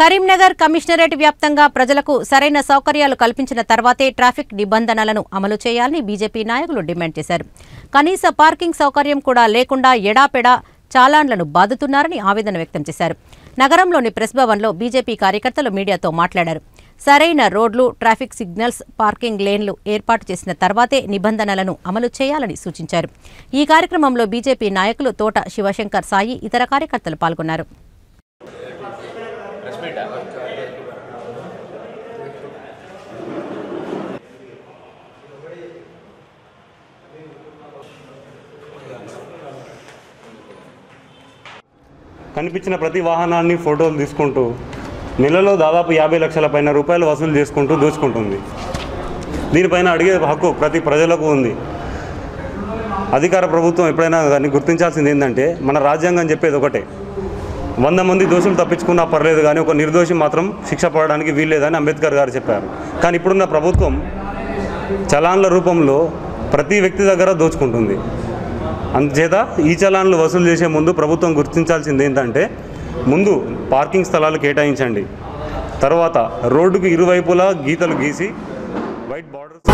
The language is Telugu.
కరీంనగర్ కమిషనరేట్ వ్యాప్తంగా ప్రజలకు సరైన సౌకర్యాలు కల్పించిన తర్వాతే ట్రాఫిక్ నిబంధనలను అమలు చేయాలని బీజేపీ నాయకులు డిమాండ్ చేశారు. కనీస పార్కింగ్ సౌకర్యం కూడా లేకుండా ఎడాపెడా చాలాన్లను బాదుతున్నారని ఆవేదన వ్యక్తం చేశారు. నగరంలోని ప్రెస్ భవన్లో బీజేపీ కార్యకర్తలు మీడియాతో మాట్లాడారు. సరైన రోడ్లు ట్రాఫిక్ సిగ్నల్స్ పార్కింగ్ లేన్లు ఏర్పాటు చేసిన తర్వాతే నిబంధనలను అమలు చేయాలని సూచించారు. ఈ కార్యక్రమంలో బీజేపీ నాయకులు తోట శివశంకర్ సాయి ఇతర కార్యకర్తలు పాల్గొన్నారు. కనిపించిన ప్రతి వాహనాన్ని ఫోటోలు తీసుకుంటూ నెలలో దాదాపు యాభై లక్షల పైన రూపాయలు వసూలు చేసుకుంటూ దోచుకుంటుంది. దీనిపైన అడిగే హక్కు ప్రతి ప్రజలకు ఉంది. అధికార ప్రభుత్వం ఎప్పుడైనా దాన్ని గుర్తించాల్సింది ఏంటంటే మన రాజ్యాంగం చెప్పేది ఒకటే. వంద మంది దోషులు తప్పించుకున్నా పర్లేదు కానీ ఒక నిర్దోషి మాత్రం శిక్ష పడడానికి వీల్లేదని అంబేద్కర్ గారు చెప్పారు. కానీ ఇప్పుడున్న ప్రభుత్వం చలాన్ల రూపంలో ప్రతి వ్యక్తి దగ్గర దోచుకుంటుంది. అందుచేత ఈ చలాన్లు వసూలు చేసే ముందు ప్రభుత్వం గుర్తించాల్సింది ఏంటంటే ముందు పార్కింగ్ స్థలాలు కేటాయించండి. తర్వాత రోడ్డుకు ఇరువైపులా గీతలు గీసి వైట్ బార్డర్స్